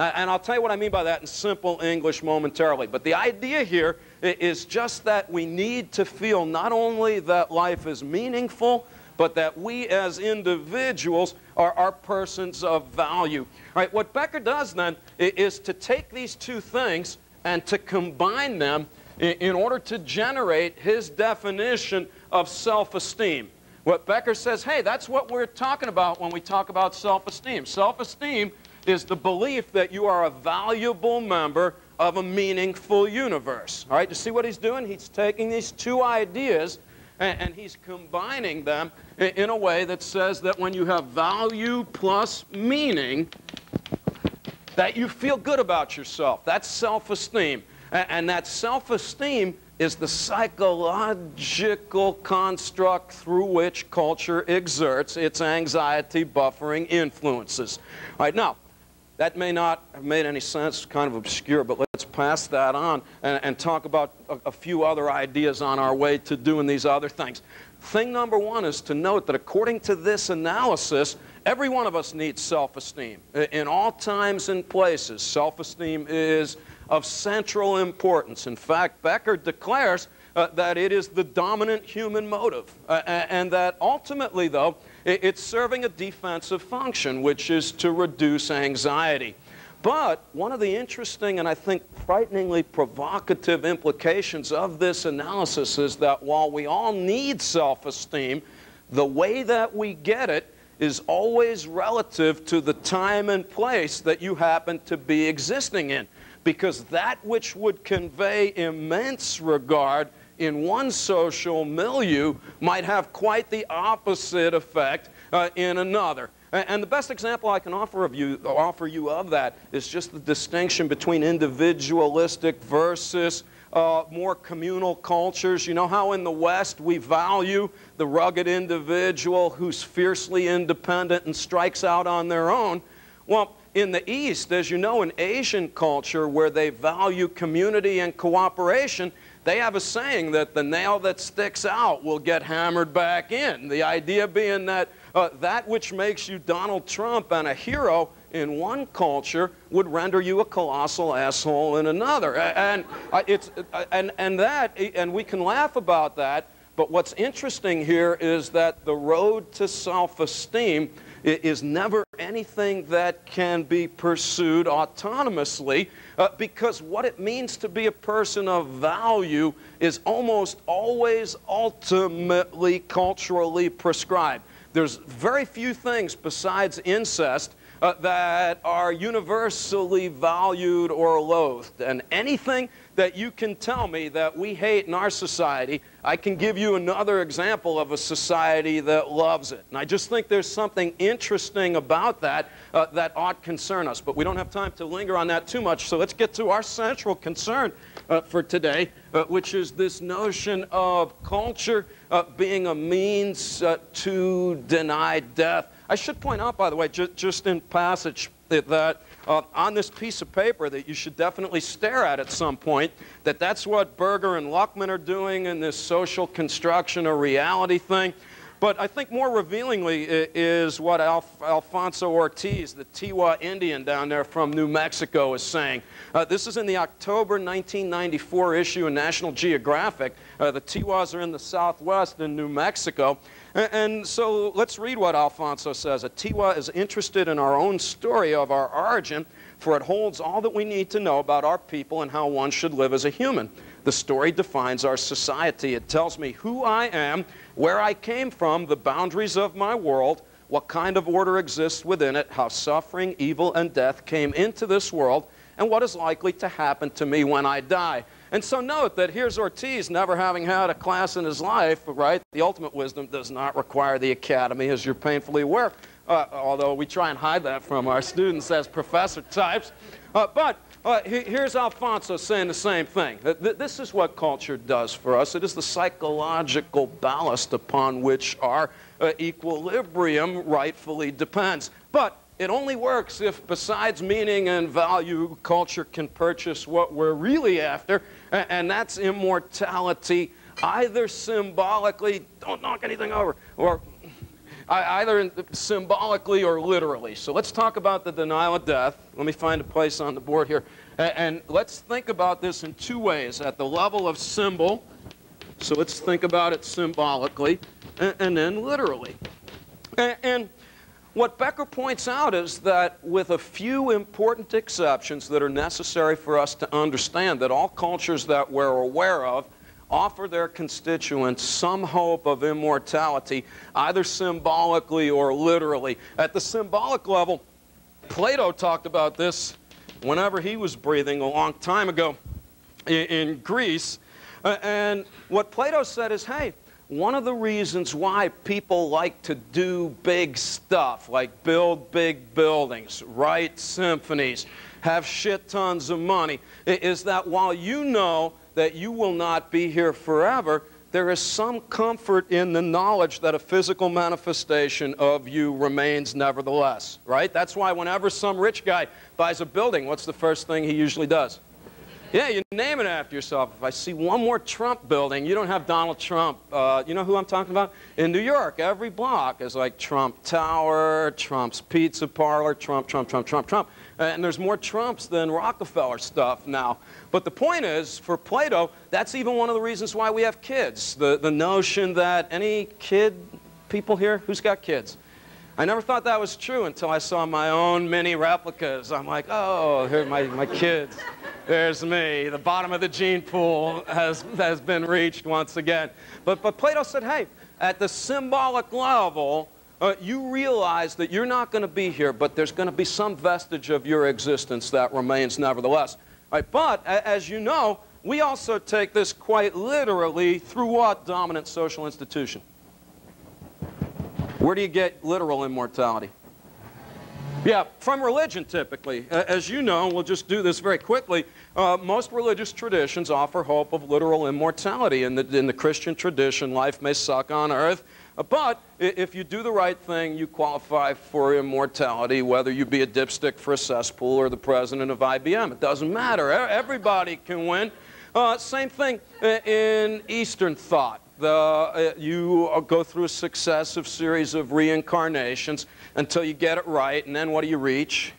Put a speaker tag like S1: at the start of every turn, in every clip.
S1: Uh, and I'll tell you what I mean by that in simple English momentarily. But the idea here is just that we need to feel not only that life is meaningful, but that we as individuals are, are persons of value. All right, what Becker does then is to take these two things and to combine them in order to generate his definition of self-esteem. What Becker says, hey, that's what we're talking about when we talk about self-esteem. Self-esteem is the belief that you are a valuable member of a meaningful universe. All right, you see what he's doing? He's taking these two ideas and, and he's combining them in, in a way that says that when you have value plus meaning, that you feel good about yourself. That's self-esteem. And, and that self-esteem is the psychological construct through which culture exerts its anxiety buffering influences. All right, now, that may not have made any sense, kind of obscure, but let's pass that on and, and talk about a, a few other ideas on our way to doing these other things. Thing number one is to note that according to this analysis, every one of us needs self-esteem. In all times and places, self-esteem is of central importance. In fact, Becker declares uh, that it is the dominant human motive, uh, and that ultimately, though, it's serving a defensive function, which is to reduce anxiety. But one of the interesting and I think frighteningly provocative implications of this analysis is that while we all need self-esteem, the way that we get it is always relative to the time and place that you happen to be existing in because that which would convey immense regard in one social milieu might have quite the opposite effect uh, in another. And the best example I can offer, of you, offer you of that is just the distinction between individualistic versus uh, more communal cultures. You know how in the West we value the rugged individual who's fiercely independent and strikes out on their own? Well, in the East, as you know, in Asian culture where they value community and cooperation, they have a saying that the nail that sticks out will get hammered back in. The idea being that uh, that which makes you Donald Trump and a hero in one culture would render you a colossal asshole in another. And, uh, it's, uh, and, and that, and we can laugh about that, but what's interesting here is that the road to self-esteem is never anything that can be pursued autonomously uh, because what it means to be a person of value is almost always ultimately culturally prescribed. There's very few things besides incest uh, that are universally valued or loathed. And anything that you can tell me that we hate in our society, I can give you another example of a society that loves it. And I just think there's something interesting about that uh, that ought to concern us. But we don't have time to linger on that too much, so let's get to our central concern uh, for today, uh, which is this notion of culture uh, being a means uh, to deny death. I should point out, by the way, ju just in passage, that uh, on this piece of paper that you should definitely stare at at some point, that that's what Berger and Luckmann are doing in this social construction or reality thing. But I think more revealingly is what Alf Alfonso Ortiz, the Tiwa Indian down there from New Mexico, is saying. Uh, this is in the October 1994 issue of National Geographic. Uh, the Tiwas are in the southwest in New Mexico. And, and so let's read what Alfonso says. A Tiwa is interested in our own story of our origin, for it holds all that we need to know about our people and how one should live as a human. The story defines our society. It tells me who I am, where I came from, the boundaries of my world, what kind of order exists within it, how suffering, evil, and death came into this world, and what is likely to happen to me when I die. And so note that here's Ortiz never having had a class in his life, right? The ultimate wisdom does not require the academy, as you're painfully aware, uh, although we try and hide that from our students as professor types. Uh, but uh, here's Alfonso saying the same thing. This is what culture does for us. It is the psychological ballast upon which our uh, equilibrium rightfully depends. But it only works if, besides meaning and value, culture can purchase what we're really after, and that's immortality, either symbolically, don't knock anything over, or either symbolically or literally. So let's talk about the denial of death. Let me find a place on the board here. And let's think about this in two ways at the level of symbol. So let's think about it symbolically and then literally. And what Becker points out is that with a few important exceptions that are necessary for us to understand that all cultures that we're aware of offer their constituents some hope of immortality, either symbolically or literally. At the symbolic level, Plato talked about this whenever he was breathing a long time ago in, Greece. and what Plato said is, hey, one of the reasons why people like to do big stuff, like build big buildings, write symphonies, have shit tons of money, is that while you know that you will not be here forever, there is some comfort in the knowledge that a physical manifestation of you remains nevertheless, right? That's why whenever some rich guy buys a building, what's the first thing he usually does? Yeah, you name it after yourself. If I see one more Trump building, you don't have Donald Trump. Uh, you know who I'm talking about? In New York, every block is like Trump Tower, Trump's Pizza Parlor, Trump, Trump, Trump, Trump, Trump. And there's more Trumps than Rockefeller stuff now. But the point is, for Plato, that's even one of the reasons why we have kids. The, the notion that any kid, people here, who's got kids? I never thought that was true until I saw my own mini replicas. I'm like, oh, here my, my kids. There's me. The bottom of the gene pool has, has been reached once again. But, but Plato said, hey, at the symbolic level, uh, you realize that you're not going to be here, but there's going to be some vestige of your existence that remains nevertheless. Right, but, as you know, we also take this quite literally through what dominant social institution? Where do you get literal immortality? Yeah, from religion typically. As you know, we'll just do this very quickly. Uh, most religious traditions offer hope of literal immortality. In the, in the Christian tradition, life may suck on earth, uh, but if you do the right thing, you qualify for immortality, whether you be a dipstick for a cesspool or the president of IBM. It doesn't matter. Everybody can win. Uh, same thing uh, in Eastern thought. The, uh, you go through a successive series of reincarnations until you get it right, and then what do you reach?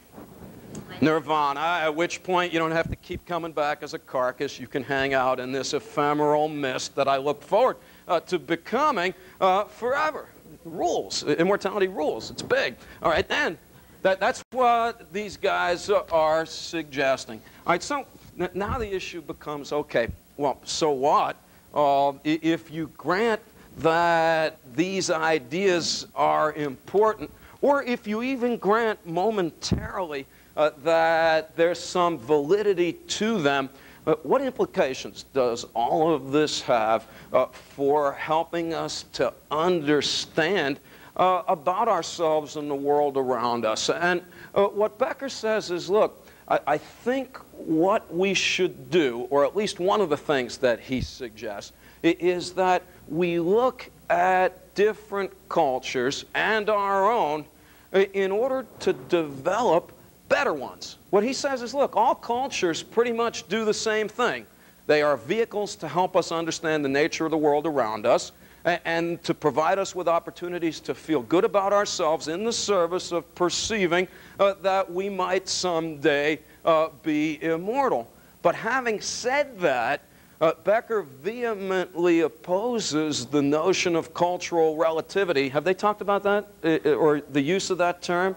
S1: Nirvana, at which point you don't have to keep coming back as a carcass. You can hang out in this ephemeral mist that I look forward uh, to becoming uh, forever. Rules, immortality rules. It's big. All right, then, that, that's what these guys are suggesting. All right, so now the issue becomes okay, well, so what? Uh, if you grant that these ideas are important, or if you even grant momentarily uh, that there's some validity to them, uh, what implications does all of this have uh, for helping us to understand uh, about ourselves and the world around us? And uh, what Becker says is, look, I, I think what we should do, or at least one of the things that he suggests, is that we look at different cultures and our own in order to develop better ones. What he says is, look, all cultures pretty much do the same thing. They are vehicles to help us understand the nature of the world around us and to provide us with opportunities to feel good about ourselves in the service of perceiving uh, that we might someday uh, be immortal. But having said that, uh, Becker vehemently opposes the notion of cultural relativity. Have they talked about that, uh, uh, or the use of that term?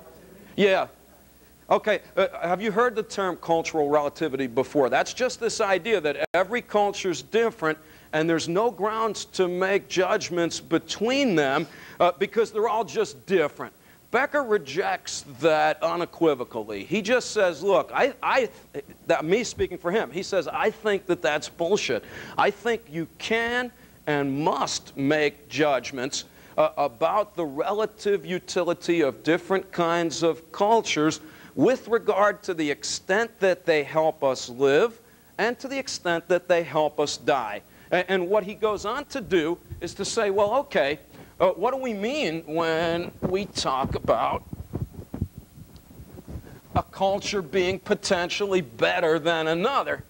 S1: Yeah. Okay, uh, have you heard the term cultural relativity before? That's just this idea that every culture is different and there's no grounds to make judgments between them uh, because they're all just different. Becker rejects that unequivocally. He just says, look, I, I, that, me speaking for him, he says, I think that that's bullshit. I think you can and must make judgments uh, about the relative utility of different kinds of cultures with regard to the extent that they help us live and to the extent that they help us die. And, what he goes on to do is to say, well, okay, uh, what do we mean when we talk about a culture being potentially better than another?